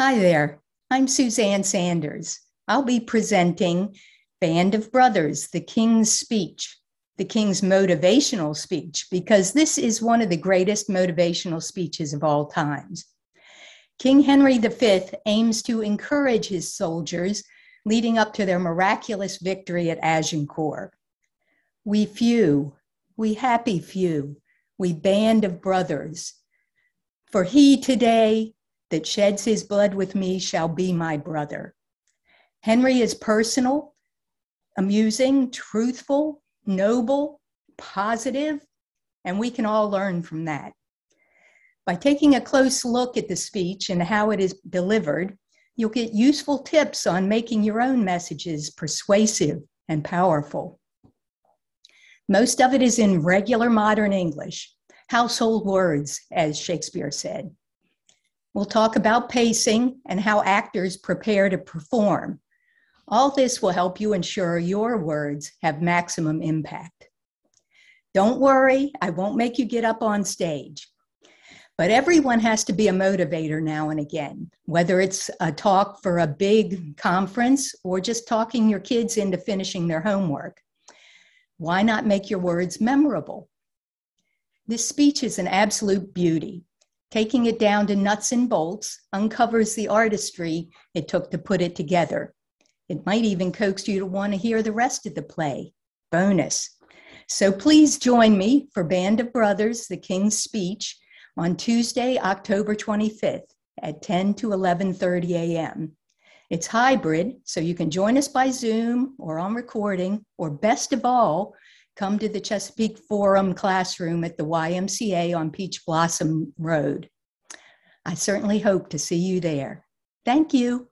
Hi there, I'm Suzanne Sanders. I'll be presenting Band of Brothers, the King's Speech, the King's motivational speech, because this is one of the greatest motivational speeches of all times. King Henry V aims to encourage his soldiers leading up to their miraculous victory at Agincourt. We few, we happy few, we band of brothers. For he today that sheds his blood with me shall be my brother. Henry is personal, amusing, truthful, noble, positive, and we can all learn from that. By taking a close look at the speech and how it is delivered, you'll get useful tips on making your own messages persuasive and powerful. Most of it is in regular modern English, household words, as Shakespeare said. We'll talk about pacing and how actors prepare to perform. All this will help you ensure your words have maximum impact. Don't worry, I won't make you get up on stage. But everyone has to be a motivator now and again, whether it's a talk for a big conference or just talking your kids into finishing their homework. Why not make your words memorable? This speech is an absolute beauty taking it down to nuts and bolts uncovers the artistry it took to put it together. It might even coax you to want to hear the rest of the play. Bonus. So please join me for Band of Brothers, The King's Speech, on Tuesday, October 25th at 10 to 11:30 a.m. It's hybrid, so you can join us by Zoom or on recording, or best of all, come to the Chesapeake Forum classroom at the YMCA on Peach Blossom Road. I certainly hope to see you there. Thank you.